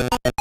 you